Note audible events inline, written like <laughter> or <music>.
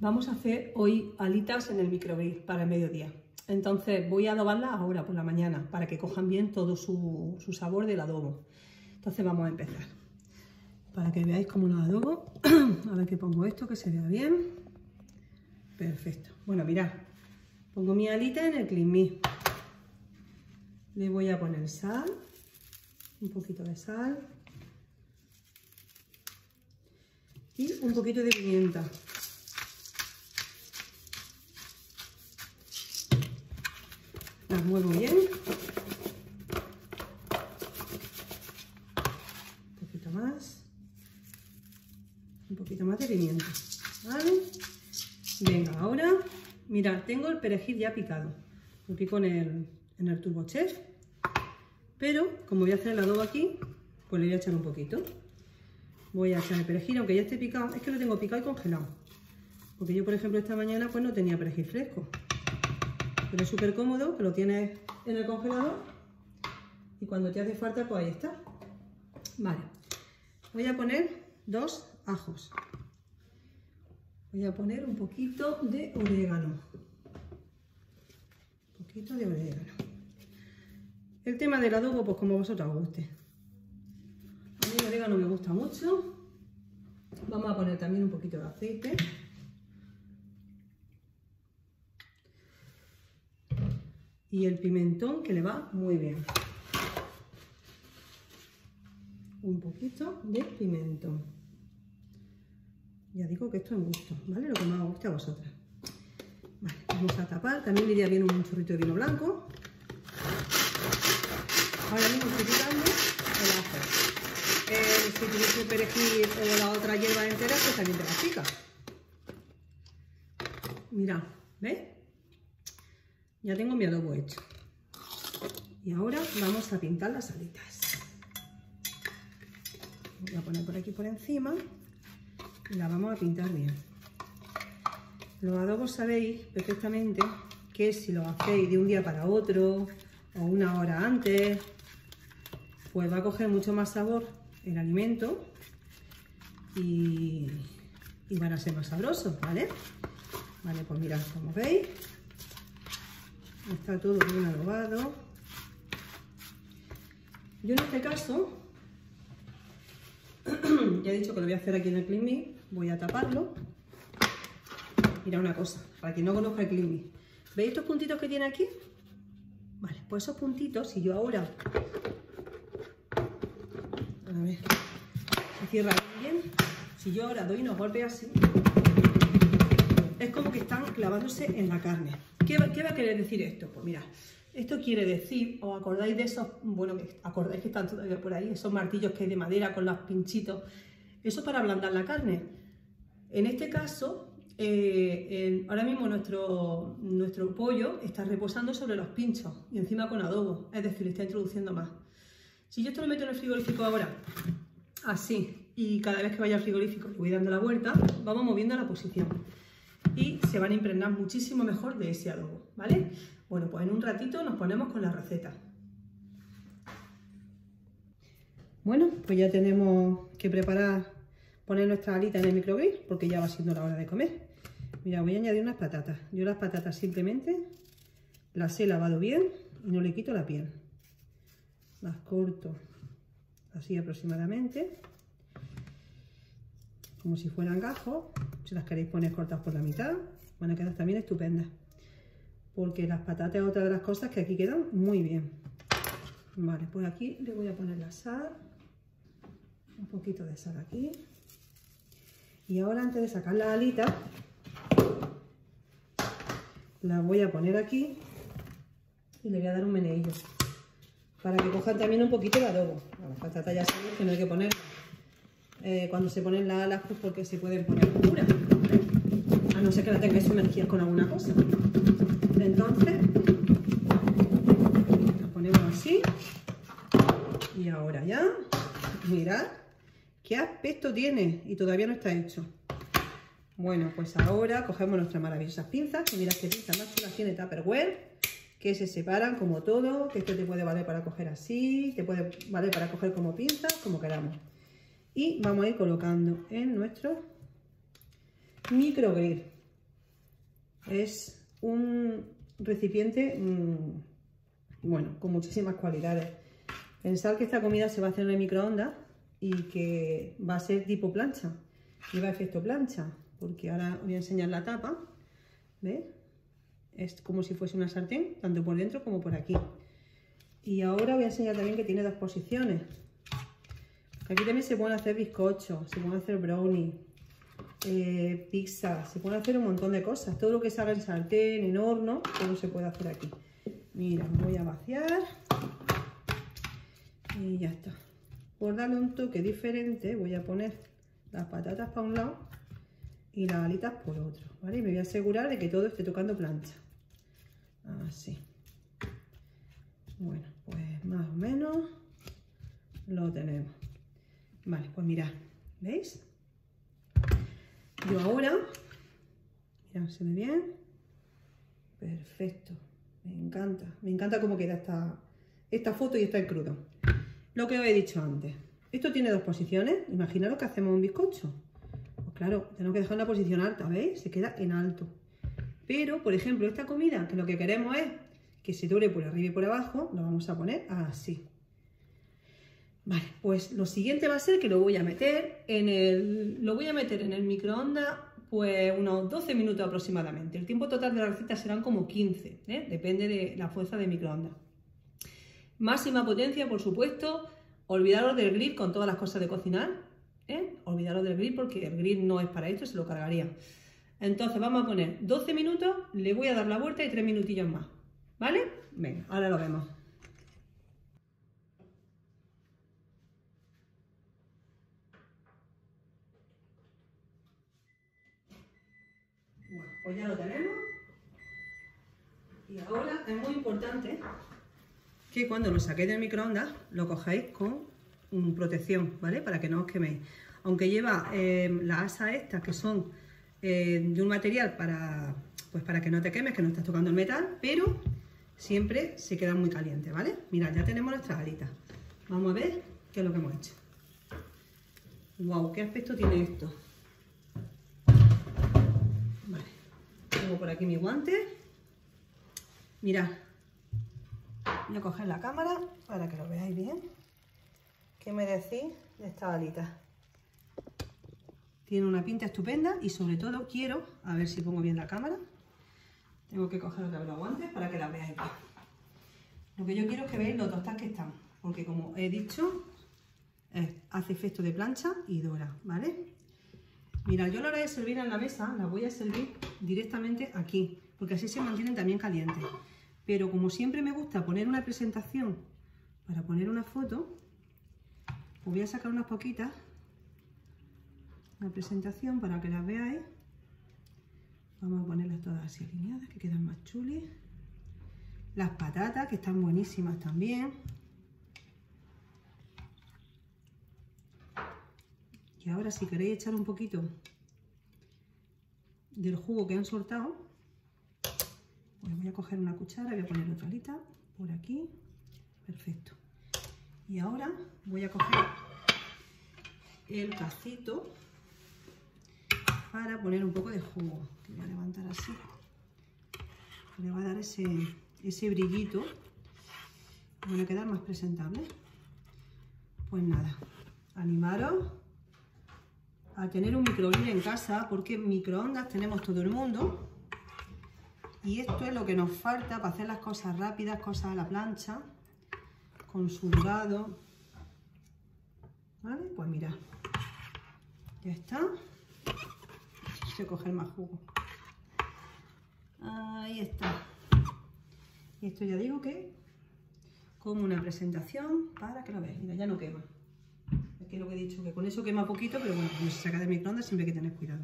Vamos a hacer hoy alitas en el microgrill para el mediodía. Entonces voy a adobarlas ahora por la mañana para que cojan bien todo su, sabor del adobo. Entonces vamos a empezar. Para que veáis cómo lo adobo. <clears throat> a ver que pongo esto que se vea bien. Perfecto. Bueno, mirad. Pongo mi alita en el clean Le voy a poner sal. Un poquito de sal. Y un poquito de pimienta. Las muevo bien. Un poquito más. Un poquito más de pimienta. ¿Vale? Venga, ahora, mirad, tengo el perejil ya picado. Lo pico en el, en el turbo chef. Pero, como voy a hacer el adobo aquí, pues le voy a echar un poquito. Voy a echar el perejil, aunque ya esté picado. Es que lo tengo picado y congelado. Porque yo, por ejemplo, esta mañana pues no tenía perejil fresco. Pero es súper cómodo, que lo tienes en el congelador y cuando te hace falta, pues ahí está. Vale, voy a poner dos ajos. Voy a poner un poquito de orégano. Un poquito de orégano. El tema del adobo, pues como vosotros os guste. A mí el orégano me gusta mucho. Vamos a poner también un poquito de aceite. Y el pimentón que le va muy bien. Un poquito de pimentón. Ya digo que esto es gusto, ¿vale? Lo que más os guste a vosotras. Vale, vamos a tapar. También le iría bien un chorrito de vino blanco. Ahora mismo estoy picando el ajo. Eh, si tuviese perejil o la otra hierba entera, pues también te la pica. Mira, ¿ves? Ya tengo mi adobo hecho. Y ahora vamos a pintar las alitas. Voy a poner por aquí por encima y la vamos a pintar bien. Los adobos sabéis perfectamente que si lo hacéis de un día para otro o una hora antes, pues va a coger mucho más sabor el alimento y, y van a ser más sabrosos, ¿vale? Vale, pues mirad, como veis, Está todo bien adobado. Yo en este caso, <clears throat> ya he dicho que lo voy a hacer aquí en el Clean voy a taparlo. Mira una cosa, para quien no conozca el Clean ¿Veis estos puntitos que tiene aquí? Vale, pues esos puntitos, si yo ahora... A ver, se cierra bien. Si yo ahora doy unos golpes así, es como que están clavándose en la carne. ¿Qué va, a querer decir esto? Pues mira, esto quiere decir, ¿os acordáis de esos, bueno, acordáis que están todavía por ahí, esos martillos que hay de madera con los pinchitos? Eso para ablandar la carne. En este caso, eh, ahora mismo nuestro, nuestro pollo está reposando sobre los pinchos y encima con adobo, es decir, le está introduciendo más. Si yo esto lo meto en el frigorífico ahora, así, y cada vez que vaya al frigorífico le voy dando la vuelta, vamos moviendo la posición y se van a impregnar muchísimo mejor de ese adobo, ¿vale? Bueno, pues en un ratito nos ponemos con la receta. Bueno, pues ya tenemos que preparar, poner nuestra alita en el microgrill porque ya va siendo la hora de comer. Mira, voy a añadir unas patatas. Yo las patatas simplemente las he lavado bien y no le quito la piel. Las corto así aproximadamente como si fueran gajos. Si las queréis poner cortas por la mitad, van a quedar también estupendas. Porque las patatas es otra de las cosas que aquí quedan muy bien. Vale, pues aquí le voy a poner la sal. Un poquito de sal aquí. Y ahora antes de sacar la alita, la voy a poner aquí y le voy a dar un meneillo. Para que cojan también un poquito de adobo. Las patatas ya sabéis que no hay que poner eh, cuando se ponen las alas, pues porque se pueden poner puras. A no ser que la tengáis sumergidas con alguna cosa. Entonces, la ponemos así. Y ahora ya, mirad qué aspecto tiene y todavía no está hecho. Bueno, pues ahora cogemos nuestras maravillosas pinzas, que mirad qué pinzas más chulas tiene Tupperware, que se separan como todo, que esto te puede valer para coger así, te puede valer para coger como pinzas, como queramos y vamos a ir colocando en nuestro microgrill. Es un recipiente, mm, bueno, con muchísimas cualidades. Pensar que esta comida se va a hacer en el microondas y que va a ser tipo plancha. Lleva efecto plancha, porque ahora voy a enseñar la tapa. ¿Ves? Es como si fuese una sartén, tanto por dentro como por aquí. Y ahora voy a enseñar también que tiene dos posiciones. Aquí también se pueden hacer bizcochos, se pueden hacer brownies, eh, pizza, se pueden hacer un montón de cosas. Todo lo que se haga en sartén, en horno, todo se puede hacer aquí. Mira, voy a vaciar. Y ya está. Por darle un toque diferente, voy a poner las patatas para un lado y las alitas por otro, ¿vale? Y me voy a asegurar de que todo esté tocando plancha. Así. Bueno, pues más o menos lo tenemos. Vale, pues mirad, ¿veis? Yo ahora, mirad, ¿se ve bien? Perfecto, me encanta, me encanta cómo queda esta, esta foto y está en crudo. Lo que os he dicho antes, esto tiene dos posiciones, imaginaros que hacemos un bizcocho. Pues claro, tenemos que dejar una posición alta, ¿veis? Se queda en alto. Pero, por ejemplo, esta comida, que lo que queremos es que se dure por arriba y por abajo, lo vamos a poner así. Vale, pues lo siguiente va a ser que lo voy a meter en el, lo voy a meter en el microondas pues unos 12 minutos aproximadamente. El tiempo total de la receta serán como 15, ¿eh? depende de la fuerza de microondas. Máxima potencia, por supuesto. Olvidaros del grill con todas las cosas de cocinar. ¿eh? Olvidaros del grill porque el grill no es para esto, se lo cargaría. Entonces vamos a poner 12 minutos, le voy a dar la vuelta y 3 minutillos más. ¿Vale? Venga, ahora lo vemos. Bueno, pues ya lo tenemos. Y ahora es muy importante que cuando lo saquéis del microondas lo cojáis con protección, ¿vale? Para que no os queméis. Aunque lleva eh, las asas estas que son eh, de un material para, pues para que no te quemes, que no estás tocando el metal, pero siempre se quedan muy calientes, ¿vale? Mirad, ya tenemos nuestras alitas. Vamos a ver qué es lo que hemos hecho. ¡Wow! ¿Qué aspecto tiene esto? Por aquí mi guante. Mirad, Voy a coger la cámara para que lo veáis bien. ¿Qué me decís de esta alita? Tiene una pinta estupenda y sobre todo quiero, a ver si pongo bien la cámara. Tengo que coger otra vez los guantes para que la veáis bien. Lo que yo quiero es que veáis los tostadas que están, porque como he dicho, hace efecto de plancha y dora, ¿vale? Mira, yo a la hora de servir en la mesa, la voy a servir directamente aquí, porque así se mantienen también calientes. Pero como siempre me gusta poner una presentación para poner una foto, os voy a sacar unas poquitas, una presentación para que las veáis. Vamos a ponerlas todas así alineadas, que quedan más chulis. Las patatas, que están buenísimas también. Y ahora si queréis echar un poquito del jugo que han soltado, pues voy a coger una cuchara, voy a poner otra alita por aquí. Perfecto. Y ahora voy a coger el cacito para poner un poco de jugo. Que voy a levantar así. Le va a dar ese, ese brillito. Van a quedar más presentables. Pues nada, animaros a tener un microondas en casa porque microondas tenemos todo el mundo y esto es lo que nos falta para hacer las cosas rápidas, cosas a la plancha, con su dorado. ¿Vale? Pues mira, ya está. A coger más jugo. Ahí está. Y esto ya digo que como una presentación para que lo veáis. Ya no quema. Aquí lo que he dicho, que con eso quema poquito, pero bueno, cuando se saca de microondas siempre hay que tener cuidado.